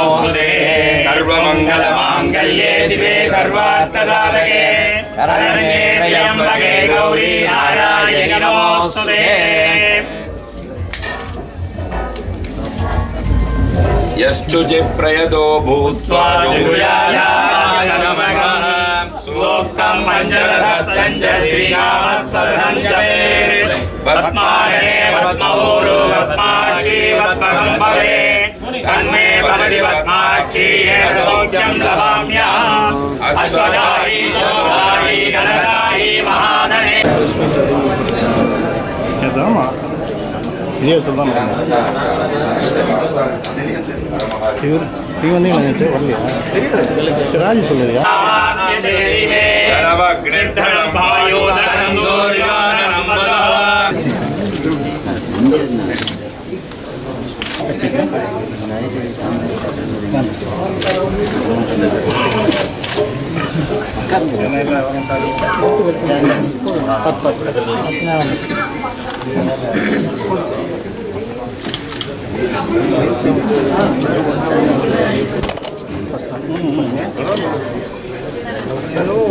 नमोस्तुते मंगल्ये शिवे सर्वार्थसाधके। शरण्ये त्र्यम्बके गौरी नारायणि नमोस्तुते यश्चुचिप्रयदो भूत्वा सूक्तं पद्माक्षी पद्मसम्भवे तन्मे भवति पद्माक्षी येन सौख्यं लभाम्यहम् अश्वदायी चोदायी गणदायी महाधने ஆமா விஜயத்தில் தான் இவர் நீ வந்தீங்களா நேற்று வரலையா சரி, ராஜி சொல்லுறியா Hello.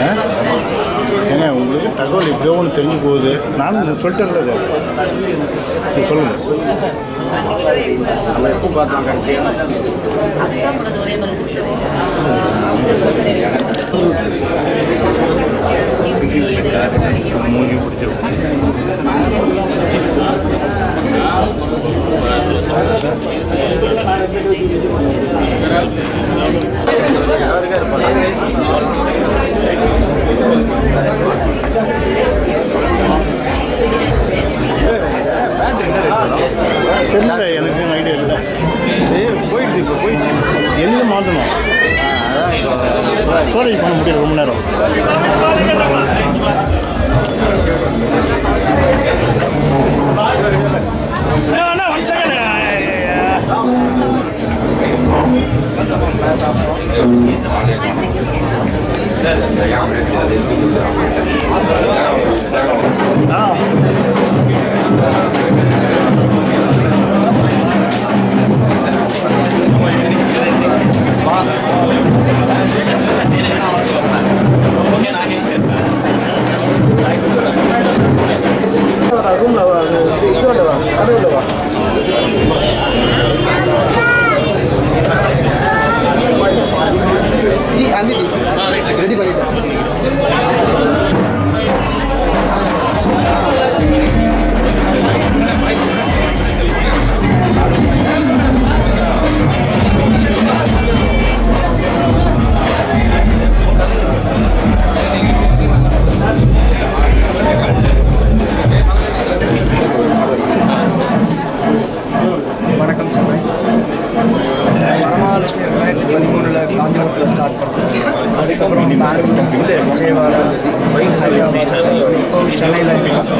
É? ஏன்னா உங்களுக்கு தகவல் எப்படியோ ஒன்று தெரிஞ்சு போகுது. நானும் சொல்லிட்டேன் சார் சொல்லுங்கள் எப்போ பார்த்தாங்க semua. Sorry, kalau mungkin belum menaruh.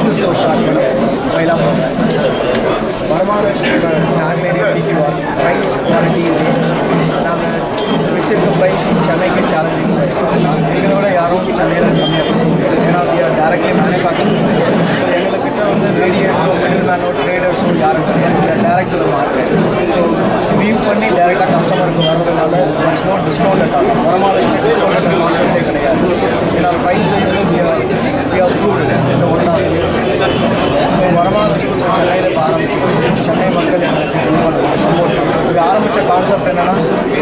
சென்னையில் ஃபஸ்ட்டு ஸ்டோர் ஸ்டார்ட் பண்ணோம் மயிலாப்பூர் வரமகாலட்சுமி நாங்களே அடிக்குவோம் ப்ரைஸ் குவாலிட்டி நாங்கள் வச்சிருக்க பைக் சென்னைக்கு சேலஞ்சிங் எங்களோட யாரும் சென்னையில் கம்மியாக ஏன்னா we are directly manufacturing so எங்கள்கிட்ட வந்து மீடியம் மிடில் மேனோ ட்ரேடர்ஸும் யாரும் கிடையாது டேரக்ட் மார்க்கெட் ஸோ வியூ பண்ணி டேரெக்டாக கஸ்டமருக்கு வர்றதுனால மச் மோர் டிஸ்கவுண்ட் ஆகும் வரமாலட்சுமி டிஸ்கவுண்ட் கான்செப்டே கிடையாது ஏன்னா ப்ரைஸ் வைஸில் வி அப்ரூவ்டு இந்த ஒன் சென்னையில் ஆரம்பிச்சு சென்னை மக்கள் இது ஆரம்பித்த கான்செப்ட் என்னென்னா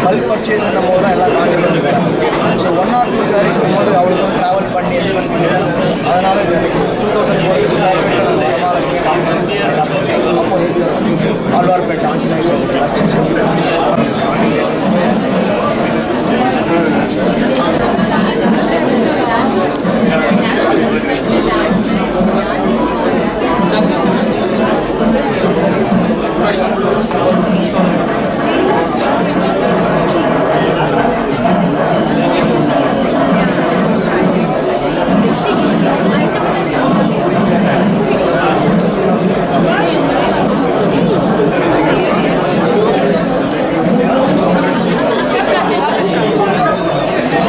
பல்க் பர்ச்சேஸ் போது தான் எல்லா Kanchipuram so one or two saris போது அவளுக்கு ட்ராவல் பண்ணி எக்ஸ்பெண்ட் பண்ணி அதனால் two thousand four square feet Varamalakshmi opposite